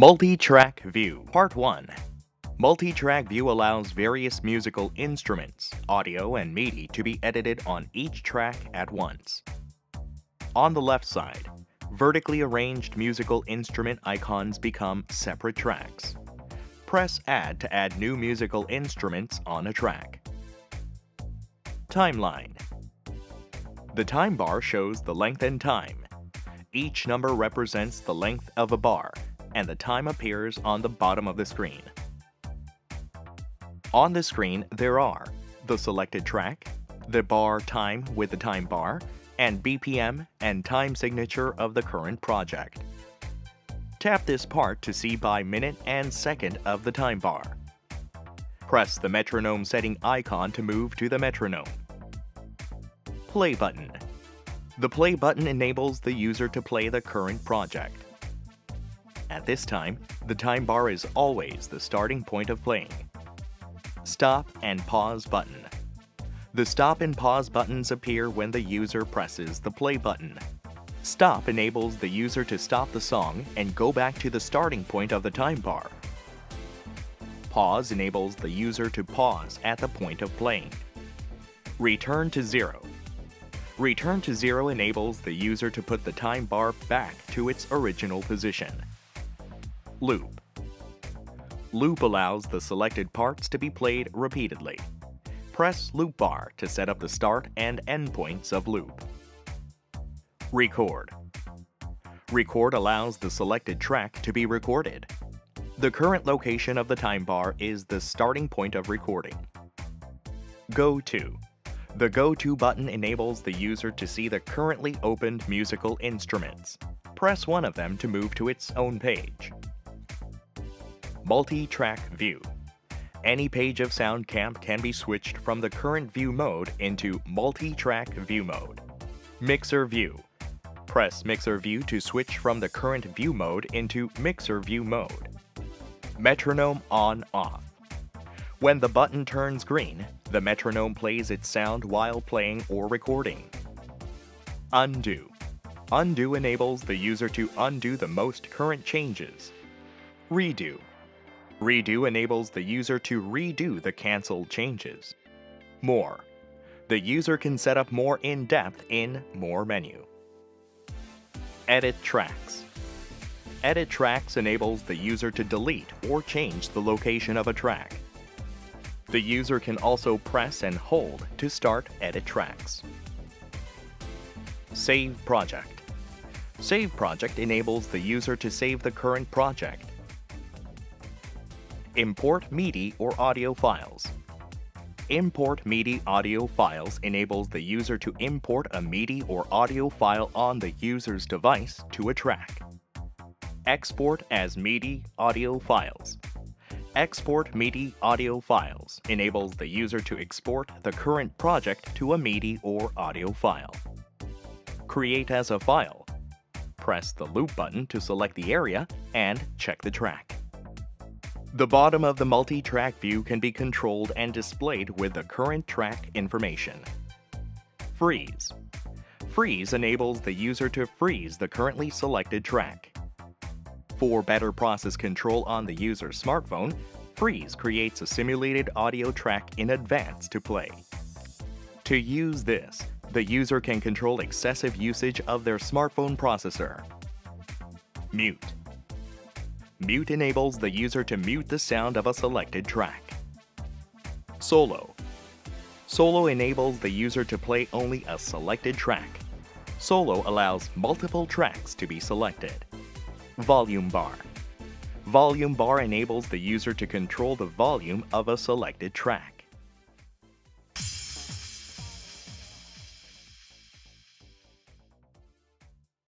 Multi-track view, part 1. Multi-track view allows various musical instruments, audio and MIDI to be edited on each track at once. On the left side, vertically arranged musical instrument icons become separate tracks. Press Add to add new musical instruments on a track. Timeline The time bar shows the length and time. Each number represents the length of a bar, and the time appears on the bottom of the screen. On the screen, there are the selected track, the bar time with the time bar, and BPM and time signature of the current project. Tap this part to see by minute and second of the time bar. Press the metronome setting icon to move to the metronome. Play button. The play button enables the user to play the current project. At this time, the time bar is always the starting point of playing. Stop and pause button. The stop and pause buttons appear when the user presses the play button. Stop enables the user to stop the song and go back to the starting point of the time bar. Pause enables the user to pause at the point of playing. Return to zero. Return to zero enables the user to put the time bar back to its original position. Loop. Loop allows the selected parts to be played repeatedly. Press Loop bar to set up the start and end points of loop. Record. Record allows the selected track to be recorded. The current location of the time bar is the starting point of recording. Go To. The Go To button enables the user to see the currently opened musical instruments. Press one of them to move to its own page. Multi-track view. Any page of SoundCamp can be switched from the current view mode into multi-track view mode. Mixer view. Press Mixer view to switch from the current view mode into Mixer view mode. Metronome on off. When the button turns green, the metronome plays its sound while playing or recording. Undo. Undo enables the user to undo the most current changes. Redo. Redo enables the user to redo the cancelled changes. More. The user can set up more in-depth in More menu. Edit Tracks. Edit Tracks enables the user to delete or change the location of a track. The user can also press and hold to start Edit Tracks. Save Project. Save Project enables the user to save the current project Import MIDI or audio files. Import MIDI audio files enables the user to import a MIDI or audio file on the user's device to a track. Export as MIDI audio files. Export MIDI audio files enables the user to export the current project to a MIDI or audio file. Create as a file. Press the loop button to select the area and check the track. The bottom of the multi-track view can be controlled and displayed with the current track information. Freeze. Freeze enables the user to freeze the currently selected track. For better process control on the user's smartphone, Freeze creates a simulated audio track in advance to play. To use this, the user can control excessive usage of their smartphone processor. Mute. Mute enables the user to mute the sound of a selected track. Solo. Solo enables the user to play only a selected track. Solo allows multiple tracks to be selected. Volume bar. Volume bar enables the user to control the volume of a selected track.